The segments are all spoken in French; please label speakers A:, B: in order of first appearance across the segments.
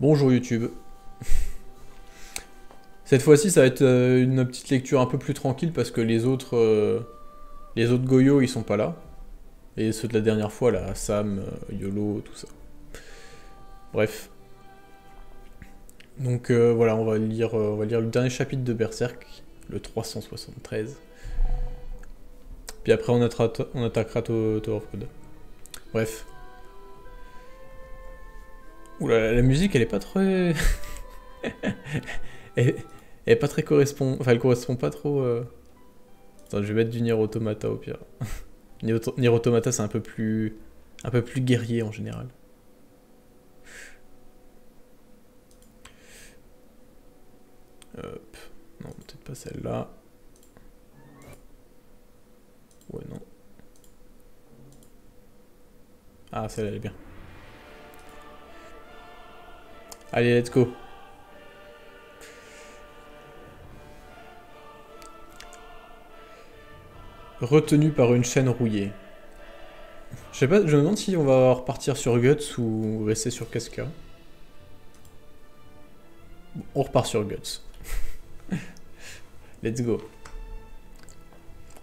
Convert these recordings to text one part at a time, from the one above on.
A: Bonjour YouTube. Cette fois-ci, ça va être euh, une petite lecture un peu plus tranquille parce que les autres, euh, les autres Goyo, ils sont pas là. Et ceux de la dernière fois, là, Sam, euh, Yolo, tout ça. Bref. Donc voilà, on va lire, on va lire le dernier chapitre de Berserk, le 373. Puis après, on, attaquera, on attaquera Tower of. Bref. Oula, la musique, elle est pas très... elle, est pas très correspond... Enfin, elle correspond pas trop... Euh. Attends, je vais mettre du Nier Automata au pire. Nier Automata, c'est un peu plus... Un peu plus guerrier en général. Hop. Non, peut-être pas celle-là. Ouais, non. Ah, celle-là, elle est bien. Allez, let's go. Retenu par une chaîne rouillée. Je sais pas, je me demande si on va repartir sur Guts ou rester sur Casca. On repart sur Guts. Let's go.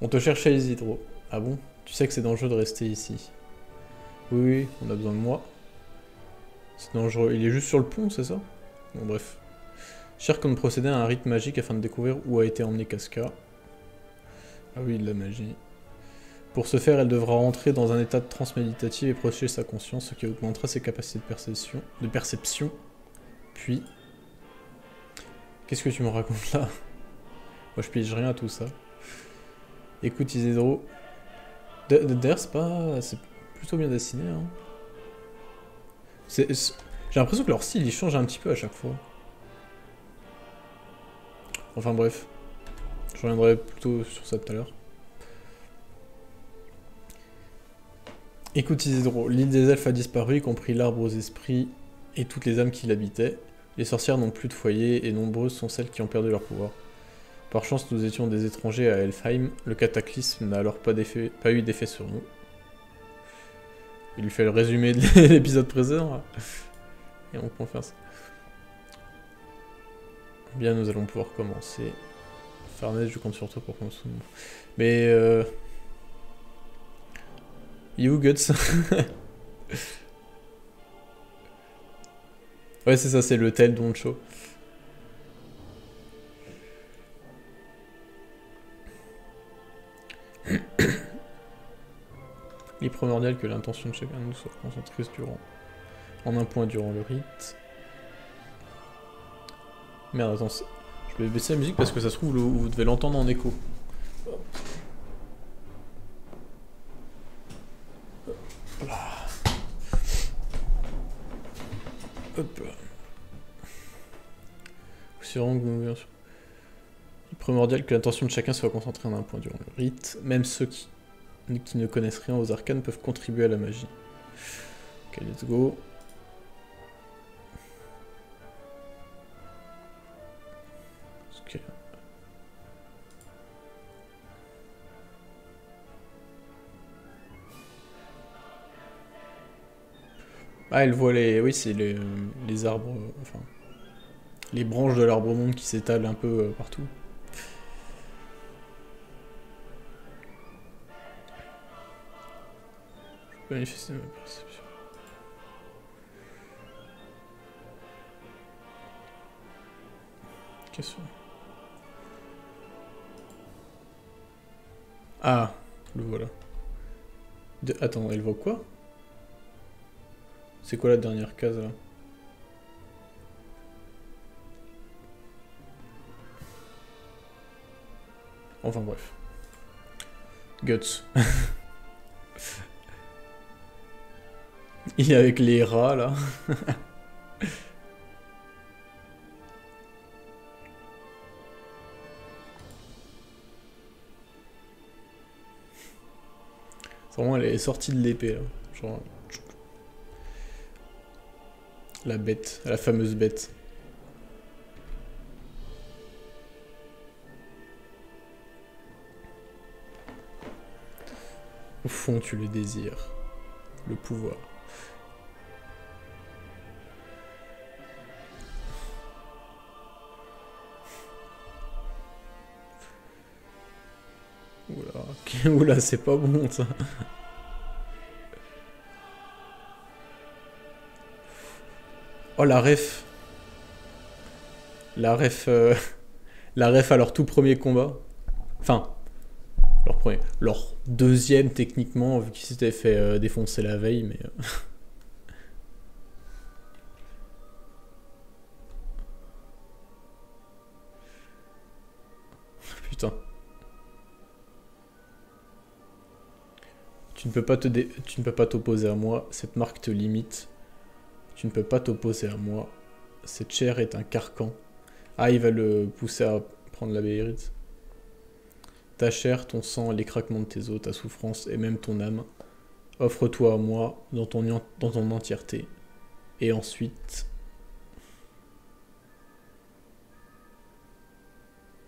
A: On te cherche les hydros. Ah bon? Tu sais que c'est dangereux de rester ici. Oui, on a besoin de moi. C'est dangereux. Il est juste sur le pont, c'est ça? Bon, bref. Cher comme procéder à un rite magique afin de découvrir où a été emmené Casca. Ah oui, de la magie. Pour ce faire, elle devra entrer dans un état de transe méditative et protéger sa conscience, ce qui augmentera ses capacités de perception. De perception. Puis... Qu'est-ce que tu me racontes là? Moi, je pige rien à tout ça. Écoute, Isidro. D'ailleurs, c'est pas... C'est plutôt bien dessiné, hein. J'ai l'impression que leur style il change un petit peu à chaque fois. Enfin bref. Je reviendrai plutôt sur ça tout à l'heure. Écoute Isidro, l'île des elfes a disparu, y compris l'arbre aux esprits et toutes les âmes qui l'habitaient. Les sorcières n'ont plus de foyer et nombreuses sont celles qui ont perdu leur pouvoir. Par chance, nous étions des étrangers à Elfheim. Le cataclysme n'a alors pas, pas eu d'effet sur nous. Il lui fait le résumé de l'épisode précédent. Et on peut ça. Bien, nous allons pouvoir commencer. Farnèse, je compte sur toi pour commencer. Mais euh... You Guts. ouais, c'est ça, c'est le tel Don't Show. Il est primordial que l'intention de chacun de nous soit concentrée durant, en un point durant le rite. Merde, attends, je vais baisser la musique parce que ça se trouve, vous devez l'entendre en écho. Hop. C'est vraiment Il est primordial que l'intention de chacun soit concentrée en un point durant le rite, même ceux qui qui ne connaissent rien aux arcanes peuvent contribuer à la magie. Ok, let's go. Ah, elle voit les... Oui, c'est les, les arbres... Enfin... Les branches de l'arbre monde qui s'étalent un peu euh, partout. Manifester ma perception. Question. Ah, le voilà. Attends, elle voit quoi? C'est quoi la dernière case là? Enfin bref. Guts. Il est avec les rats là. Vraiment, elle est sortie de l'épée là. Genre... La bête, la fameuse bête. Au fond, tu le désires. Le pouvoir. oula, c'est pas bon ça. Oh la ref. La ref. euh, La ref à leur tout premier combat. Enfin. Leur premier. Leur deuxième techniquement, vu qu'ils s'étaient fait euh, défoncer la veille, mais. Tu ne peux pas t'opposer à moi, cette marque te limite. Tu ne peux pas t'opposer à moi. Cette chair est un carcan. Ah, il va le pousser à prendre la béhérite. Ta chair, ton sang, les craquements de tes os, ta souffrance et même ton âme. Offre-toi à moi dans ton, dans ton entièreté. Et ensuite.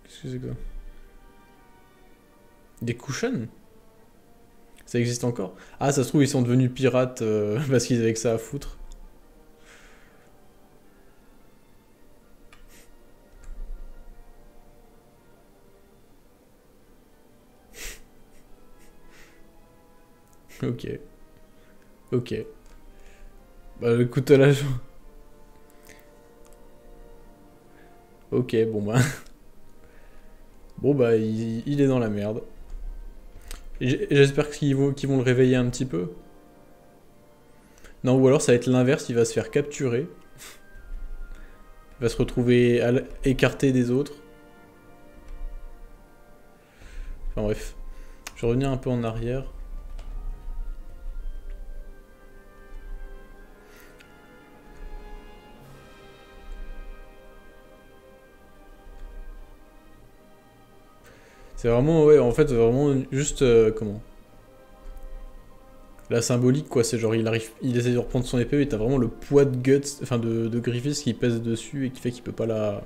A: Qu'est-ce que c'est que ça? Des cushions Ça existe encore Ah, ça se trouve, ils sont devenus pirates euh, parce qu'ils avaient que ça à foutre. Ok. Ok. Bah écoute là je... Ok, bon bah... Bon bah il est dans la merde. J'espère qu'ils vont, le réveiller un petit peu. Non, ou alors ça va être l'inverse, il va se faire capturer. Il va se retrouver écarté des autres. Enfin bref. Je vais revenir un peu en arrière. C'est vraiment, ouais, en fait, vraiment juste, euh, comment? La symbolique, quoi, c'est genre, il arrive, il essaie de reprendre son épée, et t'as vraiment le poids de Guts, enfin, de, de Griffiths qui pèse dessus, et qui fait qu'il peut pas la...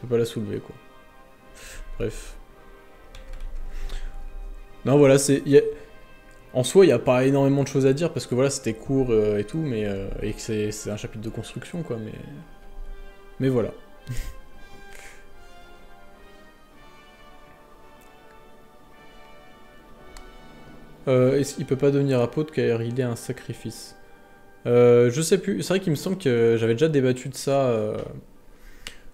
A: peut pas la soulever, quoi. Bref. Non, voilà, c'est... En soi, il n'y a pas énormément de choses à dire, parce que voilà, c'était court euh, et tout, mais... euh, et que c'est un chapitre de construction, quoi, mais... Mais voilà. Euh, Est-ce qu'il peut pas devenir apôtre car il est un sacrifice Euh, Je sais plus. C'est vrai qu'il me semble que j'avais déjà débattu de ça euh,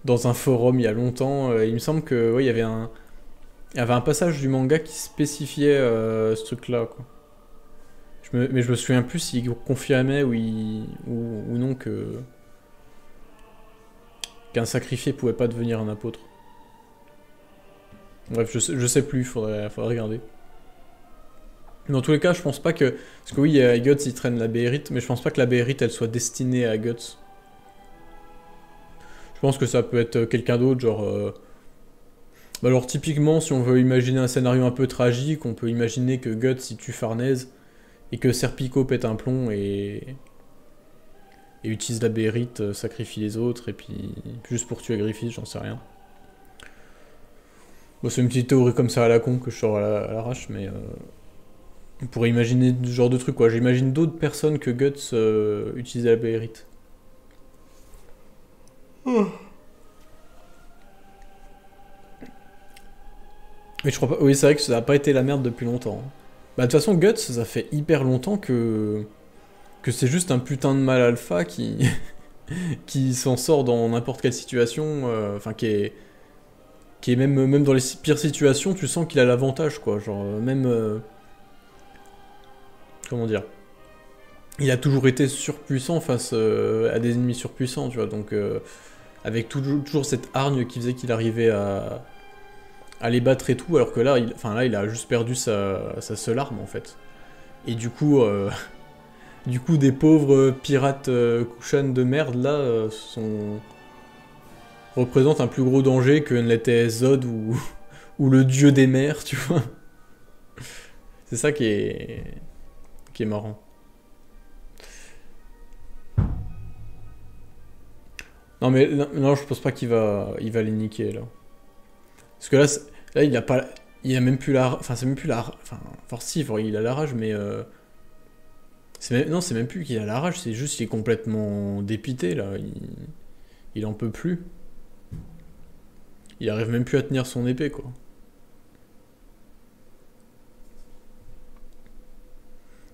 A: dans un forum il y a longtemps. Euh, il me semble que ouais, il y avait un, il y avait un passage du manga qui spécifiait ce truc-là. mais je me souviens plus s'il confirmait ou, il- non que qu'un sacrifié pouvait pas devenir un apôtre. Bref, je sais, je sais plus. Faudrait, faudrait regarder. Dans tous les cas, je pense pas que. Parce que oui, il y a Guts, il traîne la Béhérite, mais je pense pas que la Béhérite, elle soit destinée à Guts. Je pense que ça peut être quelqu'un d'autre, genre. euh, bah alors, typiquement, si on veut imaginer un scénario un peu tragique, on peut imaginer que Guts, il tue Farnèse, et que Serpico pète un plomb et. et utilise la Béhérite, euh, sacrifie les autres, et puis. juste pour tuer Griffith, j'en sais rien. Bon, c'est une petite théorie comme ça à la con que je sors à la- à l'arrache, mais. euh, on pourrait imaginer ce genre de truc, quoi. J'imagine d'autres personnes que Guts euh, utilisaient la Béhérite. Mais je crois pas. Oui, c'est vrai que ça n'a pas été la merde depuis longtemps. hein. Bah, de toute façon, Guts, ça fait hyper longtemps que. que c'est juste un putain de mal alpha qui. qui s'en sort dans n'importe quelle situation. euh, Enfin, qui est. qui est même, même dans les pires situations, tu sens qu'il a l'avantage, quoi. Genre, euh, même. euh, comment dire il a toujours été surpuissant face euh, à des ennemis surpuissants, tu vois, donc euh, avec toujours, cette hargne qui faisait qu'il arrivait à, à les battre et tout, alors que là, il, enfin là, il a juste perdu sa, seule arme en fait. Et du coup, euh, du coup, des pauvres pirates euh, Kushan de merde là euh, sont représentent un plus gros danger que ne l'était Zod ou le dieu des mers, tu vois. C'est ça qui est qui est marrant. Non mais non, je pense pas qu'il va il va les niquer là. Parce que là là il a pas il a même plus la enfin c'est même plus la enfin forcément il a la rage mais euh, même- non c'est même plus qu'il a la rage c'est juste qu'il est complètement dépité là il il en peut plus. Il arrive même plus à tenir son épée quoi.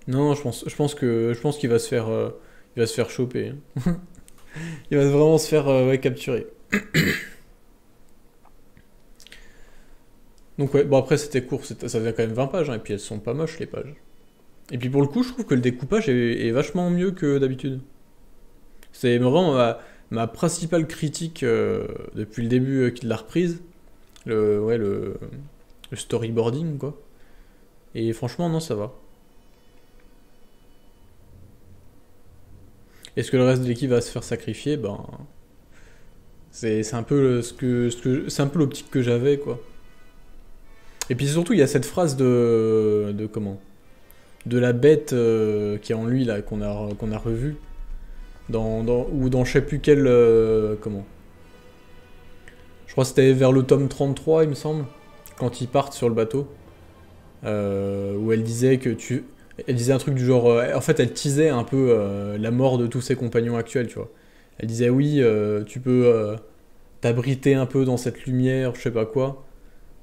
A: Non, je pense, je pense que je pense qu'il va se faire, euh, il va se faire choper. il va vraiment se faire euh, capturer. Donc ouais, bon après c'était court, ça faisait quand même 20 pages, hein, et puis elles sont pas moches les pages. Et puis pour le coup, je trouve que le découpage est, vachement mieux que d'habitude. C'est vraiment ma, ma principale critique euh, depuis le début qu'il l'a reprise. Le, ouais, le storyboarding, quoi. Et franchement, non, ça va. Est-ce que le reste de l'équipe va se faire sacrifier? Ben. C'est un peu que, ce que c'est un peu l'optique que j'avais, quoi. Et puis surtout, il y a cette phrase de. de comment? De la bête euh, qui est en lui, là, qu'on a, qu'on a. Dans, dans, ou dans je sais plus quel. euh, comment? Je crois que c'était vers le tome 33, il me semble. Quand ils partent sur le bateau. Euh, où elle disait que tu. Elle disait un truc du genre. euh, en fait, elle teasait un peu euh, la mort de tous ses compagnons actuels, tu vois. Elle disait oui, euh, tu peux t'abriter un peu dans cette lumière, je sais pas quoi.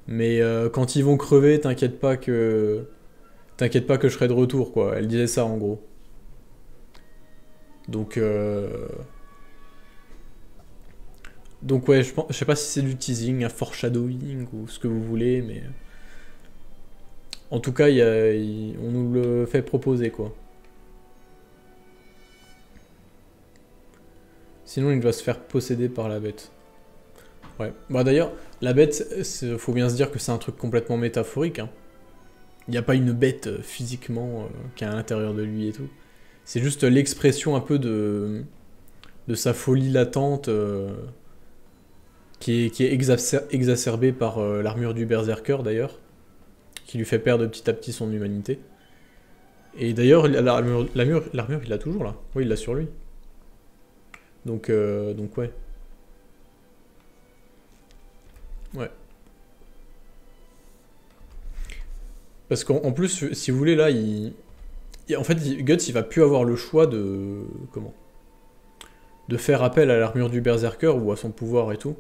A: Mais quand ils vont crever, t'inquiète pas que. T'inquiète pas que je serai de retour, quoi. Elle disait ça en gros. Donc. Donc ouais, je, pense, je sais pas si c'est du teasing, un foreshadowing ou ce que vous voulez, mais... En tout cas, on nous le fait proposer, quoi. Sinon, il va se faire posséder par la bête. Ouais. Bah d'ailleurs, la bête, faut bien se dire que c'est un truc complètement métaphorique. hein. Il n'y a pas une bête euh, physiquement euh, qui est à l'intérieur de lui et tout. C'est juste l'expression un peu de, sa folie latente euh, qui est, exacerbée par l'armure du berserker d'ailleurs, qui lui fait perdre petit à petit son humanité. Et d'ailleurs, la- l'armure, l'armure, il l'a toujours là. Oui, il l'a sur lui. Donc, euh, donc ouais. Ouais. Parce qu'en en plus, si vous voulez, là, il... il- En fait, Guts, il va plus avoir le choix de... Comment De faire appel à l'armure du Berserker ou à son pouvoir et tout,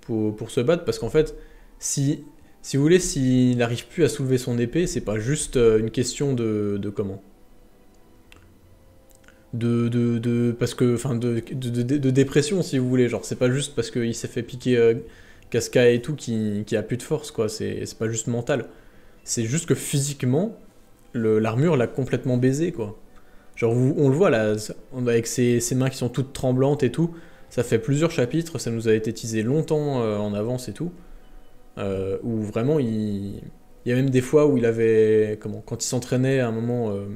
A: pour se battre, parce qu'en fait, si... Si vous voulez, s'il n'arrive plus à soulever son épée, c'est pas juste euh, une question de, de comment? De, de, de- parce que enfin de, de, dépression si vous voulez genre c'est pas juste parce qu'il s'est fait piquer euh, Casca et tout qui, qui a plus de force quoi c'est pas juste mental. C'est juste que physiquement l'armure l'a complètement baisé quoi. Genre vous- on le voit là avec ses, ses mains qui sont toutes tremblantes et tout ça fait plusieurs chapitres ça nous a été teasé longtemps euh, en avance et tout euh, où vraiment il y a même des fois où il avait comment quand il s'entraînait à un moment euh,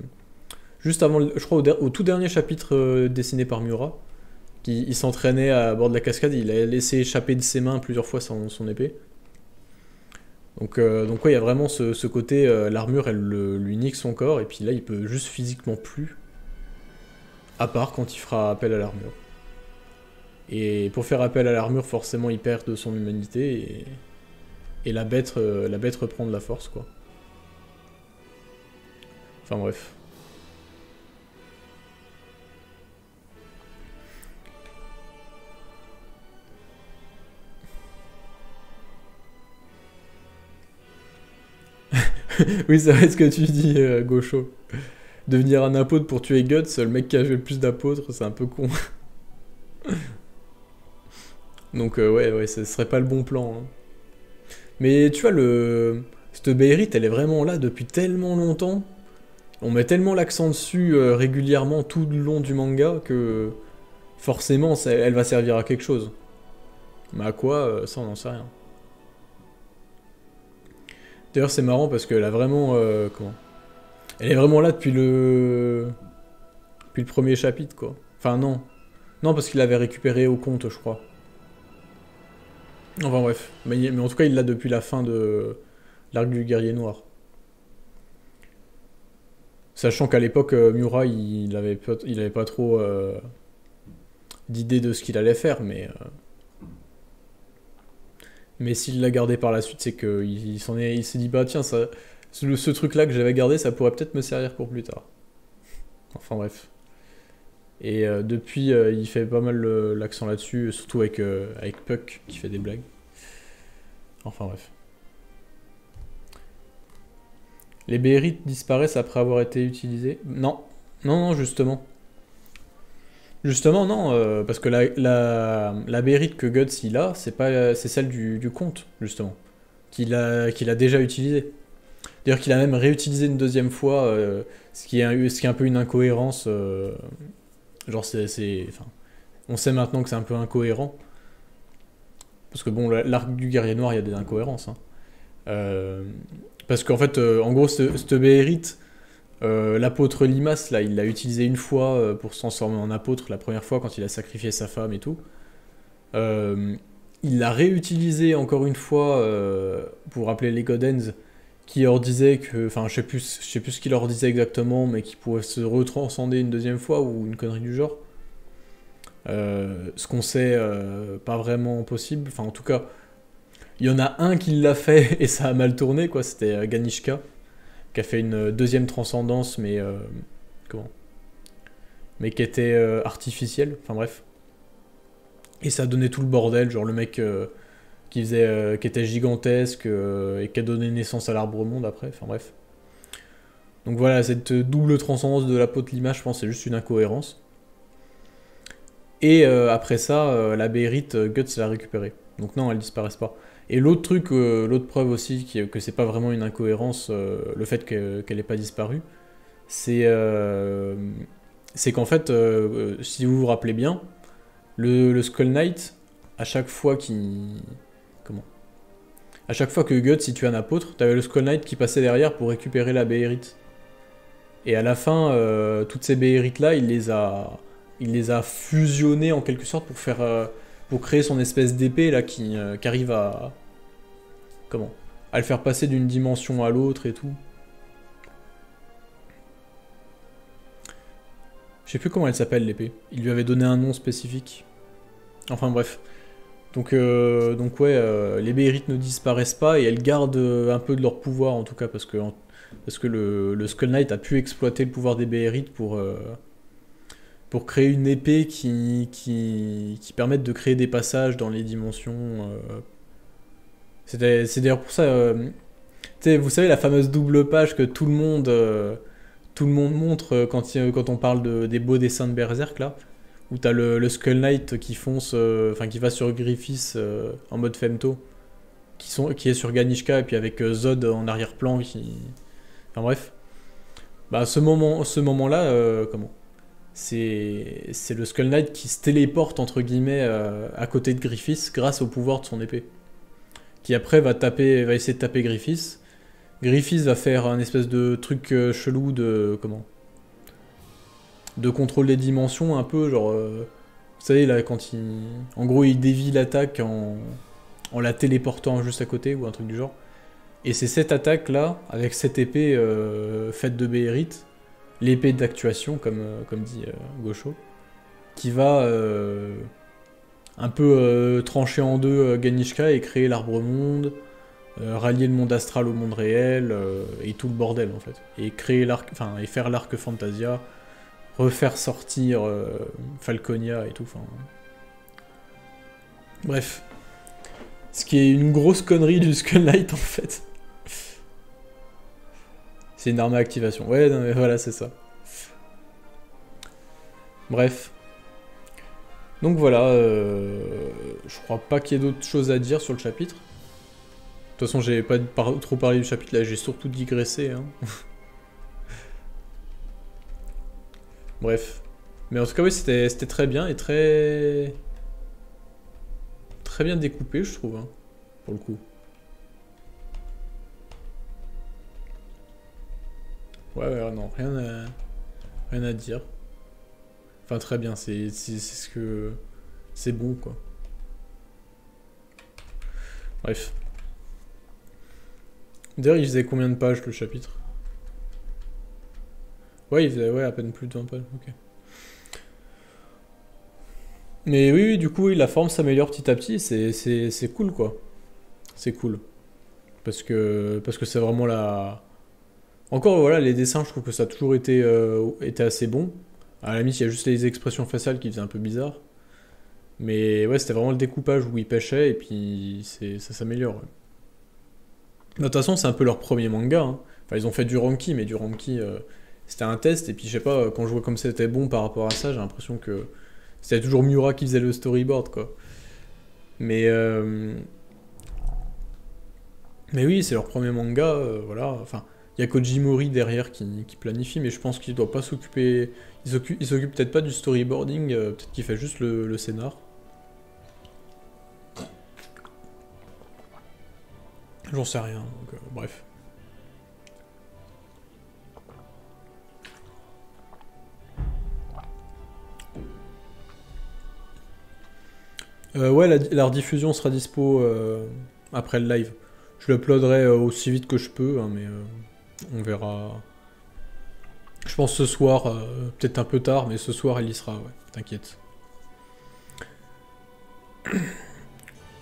A: juste avant, je crois au, au tout dernier chapitre euh, dessiné par Murat, qui il s'entraînait à bord de la cascade, il a laissé échapper de ses mains plusieurs fois son, épée. Donc, donc ouais, il y a vraiment ce, côté, l'armure, elle le- lui nique son corps, et puis là, il peut juste physiquement plus, à part quand il fera appel à l'armure. Et pour faire appel à l'armure, forcément, il perd de son humanité, et, et la, bête, euh, la bête reprend de la force, quoi. Enfin bref. Oui, c'est vrai ce que tu dis, euh, Gaucho. Devenir un apôtre pour tuer Guts, le mec qui a joué le plus d'apôtres, c'est un peu con. Donc, euh, ouais, ouais, ce serait pas le bon plan. hein. Mais tu vois, le... cette Beirut, elle est vraiment là depuis tellement longtemps. On met tellement l'accent dessus euh, régulièrement tout le long du manga que forcément, elle va servir à quelque chose. Mais à quoi, euh, ça, on n'en sait rien. D'ailleurs, c'est marrant parce qu'elle a vraiment. euh, comment? Elle est vraiment là depuis le. Depuis le premier chapitre, quoi. Enfin, non. Non, parce qu'il l'avait récupéré au compte, je crois. Enfin, bref. Mais, en tout cas, il l'a depuis la fin de l'arc du guerrier noir. Sachant qu'à l'époque, euh, Miura, il avait pas, il avait pas trop euh, d'idée de ce qu'il allait faire, mais. euh, mais s'il l'a gardé par la suite, c'est qu'il s'est dit bah tiens ça, ce, ce truc-là que j'avais gardé, ça pourrait peut-être me servir pour plus tard. Enfin bref. Et euh, depuis, euh, il fait pas mal le- l'accent là-dessus, surtout avec euh, Puck qui fait des blagues. Enfin bref. Les bérytes disparaissent après avoir été utilisés? Non, non, non, justement. Justement, non, euh, parce que la, la, la que Guts il a, c'est celle du, du justement, qu'il a, déjà utilisée. D'ailleurs, qu'il a même réutilisé une deuxième fois, euh, ce qui est un peu une incohérence. Genre, c'est, enfin, on sait maintenant que c'est un peu incohérent. Parce que bon, la- l'arc du guerrier noir, il y a des incohérences. hein. Euh, parce qu'en fait, euh, en gros, ce- Béhérite, euh, l'apôtre Limas, là, il l'a utilisé une fois pour se transformer en apôtre, la première fois quand il a sacrifié sa femme et tout. Il l'a réutilisé encore une fois pour appeler les Godens, qui leur disait que, enfin, je sais plus, je sais plus ce qu'il leur disait exactement, mais qui pouvait se retranscender une deuxième fois ou une connerie du genre. Euh, ce qu'on sait, euh, pas vraiment possible. Enfin, en tout cas, il y en a un qui l'a fait et ça a mal tourné, quoi. C'était euh, Ganishka, qui a fait une deuxième transcendance, mais comment? Mais qui était artificielle. Enfin bref. Et ça a donné tout le bordel, genre le mec euh, qui était gigantesque euh, et qui a donné naissance à l'arbre monde après. Enfin bref. Donc voilà, cette double transcendance de l'apôtre Lima, je pense, c'est juste une incohérence. Et euh, après ça, la Béhérite, euh, Guts l'a récupérée. Donc non, elles disparaissent pas. Et l'autre truc, l'autre preuve aussi qui que c'est pas vraiment une incohérence, le fait que- qu'elle n'ait pas disparu, c'est qu'en fait, si vous vous rappelez bien, le, le Skull Knight, à chaque fois qu'il... À chaque fois que Guts, si tu es un apôtre, t'avais le Skull Knight qui passait derrière pour récupérer la Béhérite. Et à la fin, euh, toutes ces Béhérites-là, il les a... Il les a fusionnées en quelque sorte pour faire... euh, pour créer son espèce d'épée là qui, euh, qui arrive à... Comment? À le faire passer d'une dimension à l'autre et tout. Je sais plus comment elle s'appelle l'épée. Il lui avait donné un nom spécifique. Enfin bref. Donc, euh, donc ouais, euh, les Béhérites ne disparaissent pas et elles gardent euh, un peu de leur pouvoir en tout cas parce que, le, Skull Knight a pu exploiter le pouvoir des Béhérites pour, créer une épée qui, qui, permette de créer des passages dans les dimensions. C'est d'ailleurs pour ça, vous savez la fameuse double page que tout le monde, montre quand, on parle de, des beaux dessins de Berserk là, où t'as le, le Skull Knight qui fonce, euh, enfin qui va sur Griffiths euh, en mode femto, qui, sont, qui est sur Ganishka et puis avec euh, Zod en arrière-plan qui, enfin bref, bah ce moment, ce moment là, comment? C'est le Skull Knight qui se téléporte entre guillemets à côté de Griffiths grâce au pouvoir de son épée. Qui après va taper, va essayer de taper Griffiths. Griffiths va faire un espèce de truc chelou de comment? De contrôle des dimensions un peu genre euh, vous savez là quand il en gros il dévie l'attaque en en la téléportant juste à côté ou un truc du genre. Et c'est cette attaque là avec cette épée euh, faite de béhérite l'épée d'actuation, comme, euh, comme dit Gaucho, qui va un peu trancher en deux Ganishka et créer l'arbre monde, euh, rallier le monde astral au monde réel, et tout le bordel en fait. Et créer l'arc, enfin, et faire l'arc Fantasia, refaire sortir euh, Falconia et tout. Bref. Ce qui est une grosse connerie du Skull Knight en fait. C'est une arme à activation. Ouais, non, mais voilà, c'est ça. Bref. Donc voilà, euh, je crois pas qu'il y ait d'autres choses à dire sur le chapitre. De toute façon, j'ai pas trop parlé du chapitre, là j'ai surtout digressé. Hein. Bref. Mais en tout cas, oui, c'était très bien et très... Très bien découpé, je trouve, hein, pour le coup. Ouais, ouais, non, rien à, rien à dire. Enfin, très bien, c'est ce que. C'est bon, quoi. Bref. D'ailleurs, il faisait combien de pages le chapitre? Ouais, il faisait ouais, à peine plus de 20 pages, ok. Mais oui, oui, du coup, oui, la forme s'améliore petit à petit, c'est cool, quoi. C'est cool. Parce que parce que c'est vraiment la. Encore, voilà, les dessins, je trouve que ça a toujours été, euh, été assez bon. À la limite, il y a juste les expressions faciales qui faisaient un peu bizarre. Mais ouais, c'était vraiment le découpage où ils pêchaient et puis ça s'améliore. De toute façon, c'est un peu leur premier manga. hein. Enfin, ils ont fait du Ranky, mais du Ranky, euh, c'était un test. Et puis, je sais pas, quand je vois comme c'était bon par rapport à ça, j'ai l'impression que c'était toujours Miura qui faisait le storyboard, quoi. Mais. euh, Mais oui, c'est leur premier manga, euh, voilà. Enfin, il y a Koji Mori derrière qui, planifie, mais je pense qu'il doit pas s'occuper. Il s'occupe il s'occupe peut-être pas du storyboarding, euh, peut-être qu'il fait juste le, le scénar. J'en sais rien, donc euh, bref. Euh, ouais, la, rediffusion sera dispo euh, après le live. Je l'uploaderai euh, aussi vite que je peux, hein, mais euh, on verra. Je pense ce soir, peut-être un peu tard, mais ce soir il y sera, ouais, t'inquiète.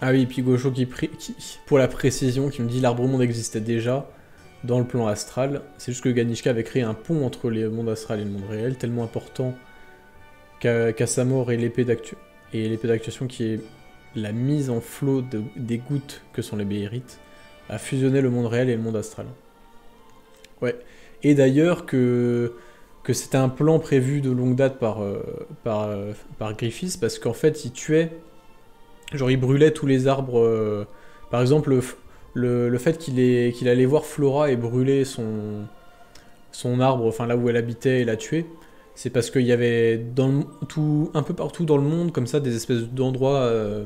A: Ah oui, Gaucho qui, qui- pour la précision, qui me dit l'arbre monde existait déjà dans le plan astral. C'est juste que Ganishka avait créé un pont entre les mondes astral et le monde réel, tellement important qu'à sa mort et l'épée d'actu- et l'épée d'actuation qui est la mise en flot de- des gouttes que sont les béhérites a fusionné le monde réel et le monde astral. Ouais. Et d'ailleurs que, que c'était un plan prévu de longue date par, euh, euh, par Griffiths parce qu'en fait il tuait, genre il brûlait tous les arbres. euh, par exemple le, le, le fait qu'il ait- qu'il allait voir Flora et brûler son, son arbre, enfin là où elle habitait et la tuer, c'est parce qu'il y avait dans le- tout, un peu partout dans le monde comme ça des espèces d'endroits euh,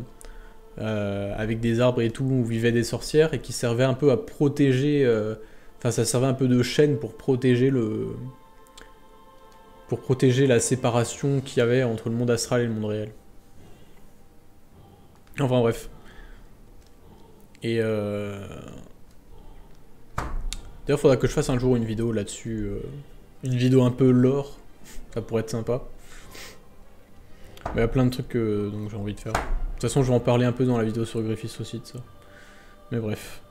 A: euh, avec des arbres et tout où vivaient des sorcières et qui servaient un peu à protéger. euh, Enfin, ça servait un peu de chaîne pour protéger le. pour protéger la séparation qu'il y avait entre le monde astral et le monde réel. Enfin bref. Et. D'ailleurs, faudra que je fasse un jour une vidéo là-dessus. Une vidéo un peu lore. Ça pourrait être sympa. Mais il y a plein de trucs que j'ai envie de faire. De toute façon, je vais en parler un peu dans la vidéo sur Griffiths aussi de ça. Mais bref.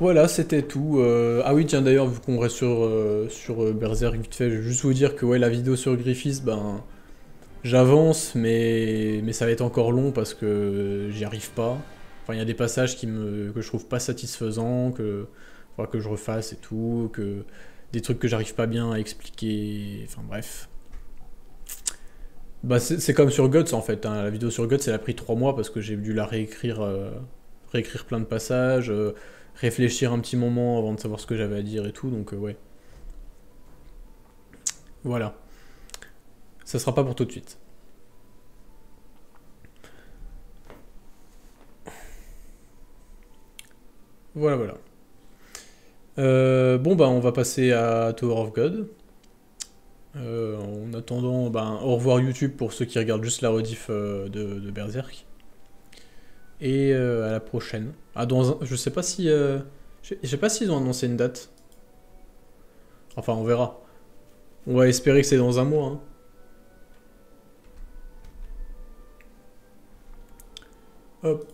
A: Voilà, c'était tout. Euh, Ah oui, tiens, d'ailleurs, vu qu'on reste sur, euh, sur euh, Berserk vite fait, je vais juste vous dire que ouais, la vidéo sur Griffiths, ben, j'avance, mais, mais ça va être encore long parce que j'y arrive pas. Enfin, il y a des passages qui me... que je trouve pas satisfaisants, que que je refasse et tout, que des trucs que j'arrive pas bien à expliquer. Enfin, bref. Bah, c'est comme sur Guts en fait. hein. La vidéo sur Guts, elle a pris 3 mois parce que j'ai dû la réécrire, euh, réécrire plein de passages, euh, réfléchir un petit moment avant de savoir ce que j'avais à dire et tout. Donc, euh, ouais. Voilà. Ça sera pas pour tout de suite. Voilà, voilà. Euh, bon, bah, on va passer à Tower of God. Euh, en attendant, ben, au revoir YouTube pour ceux qui regardent juste la rediff euh, de, Berserk. Et à la prochaine. Ah, dans je sais pas si. je sais pas s'ils ont annoncé une date. Enfin, on verra. On va espérer que c'est dans un mois. hein. Hop.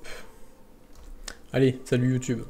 A: Allez, salut YouTube.